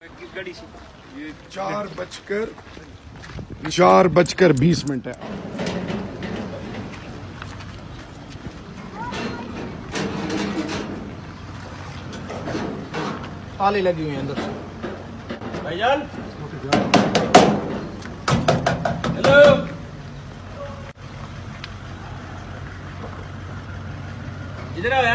یہ چار بج کر چار بج کر بیس منٹ ہے۔ تالے لگی ہوئی ہیں اندر سے۔ بھائی جان۔ ہیلو۔ کدھر آیا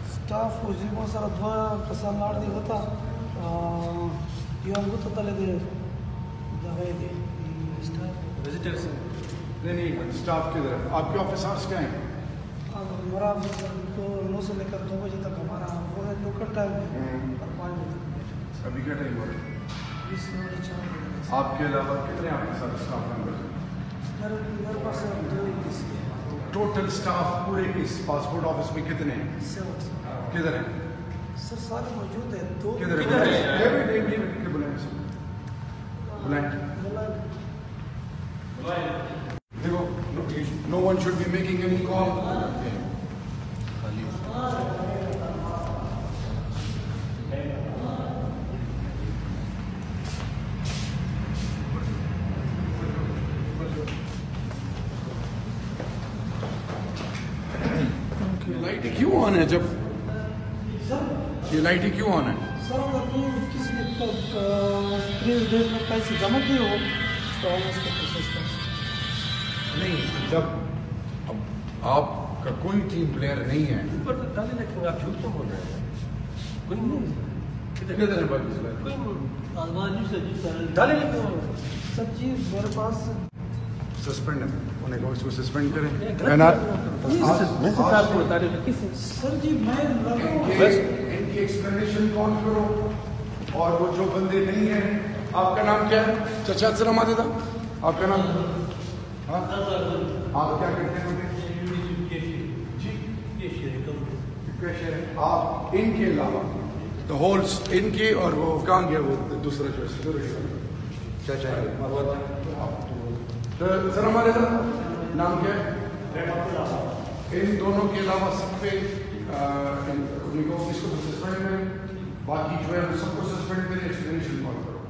ټاف مجرمو سره دوه کسان لاړ دي وته یو هغه ته تل دي دغه دي وزټرز نہیں نہیں سٹاف کدھر ہے آپ کے آفس آرس کیا ہیں ہمارا آفس تو نو سے لے کر دو بجے تک ہمارا وہ ہے لوکل ٹائم اور پانچ بجے ابھی کیا ٹائم ہو رہا ہے بیس منٹ چار آپ کے علاوہ کتنے آپ کے ساتھ اسٹاف ممبر ہیں میرے پاس دو کسی ٹوٹل اسٹاف پورے اس پاسپورٹ آفس میں کتنے ہیں؟ کدھر ہیں؟ سر سارے موجود ہیں. دو کدھر کو بلائیں دیکھو no one should be making any call لائٹیں کیوں آن ہے جب یہ لائٹیں کیوں آن ہے؟ سر اگر کوئی کسی نے تیس ڈیز میں پیسے جمع کیے ہو تو ہم اس کو پروسیس کر سکتے نہیں جب اب آپ کا کوئی ٹیم پلیئر نہیں ہے۔ اوپر تو ڈالے رکھیں گے آپ جھوٹ کیوں بول رہے ہیں؟ کوئی نہیں۔ ڈالے رکھیں سر جی میرے پاس سسپینڈ انہیں کہو اس کو سسپینڈ کریں سر جی میں ان کی ایکسپلینیشن کون کرو اور وہ جو بندے نہیں ہیں آپ کا نام کیا ہے چچا سلام آتے تھا آپ کا نام آپ کیا کرتے ہیں۔ آپ ان کے علاوہ ہولس ان کے اور وہ کہاں گیا وہ دوسرا جو ہے ذرا ذرا نام کیا ہے ان دونوں کے علاوہ سب پہ ان کو سسپینڈ کریں باقی جو ہے سب کو سسپینڈ کریں ایکسپلینیشن کال کرو